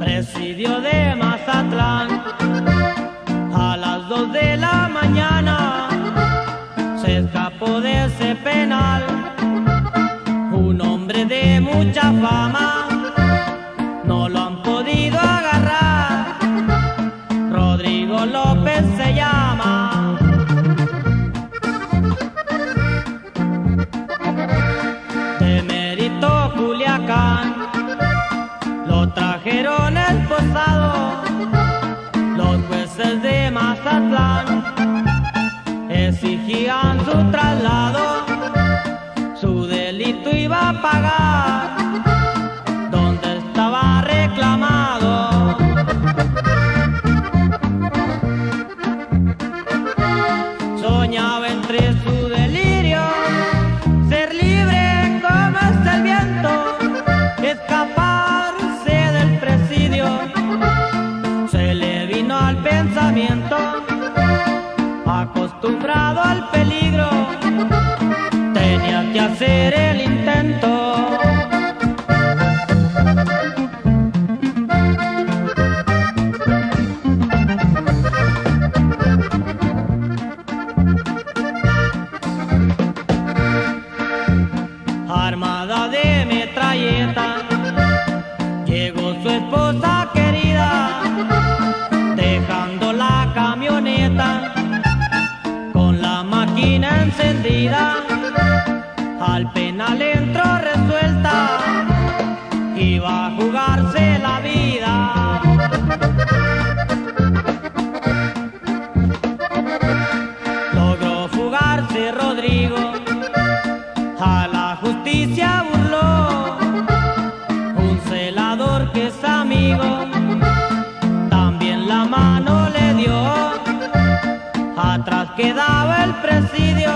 Presidio de Mazatlán, a las dos de la mañana se escapó de ese penal un hombre de Mérito Culiacán, lo trajeron esposado los jueces de Mazatlán. Exigían su traslado, acostumbrado al peligro, Al penal entró resuelta, iba a jugarse la vida. Logró fugarse Rodrigo, a la justicia burló, un celador que es amigo, también la mano le dio, atrás quedaba el presidio,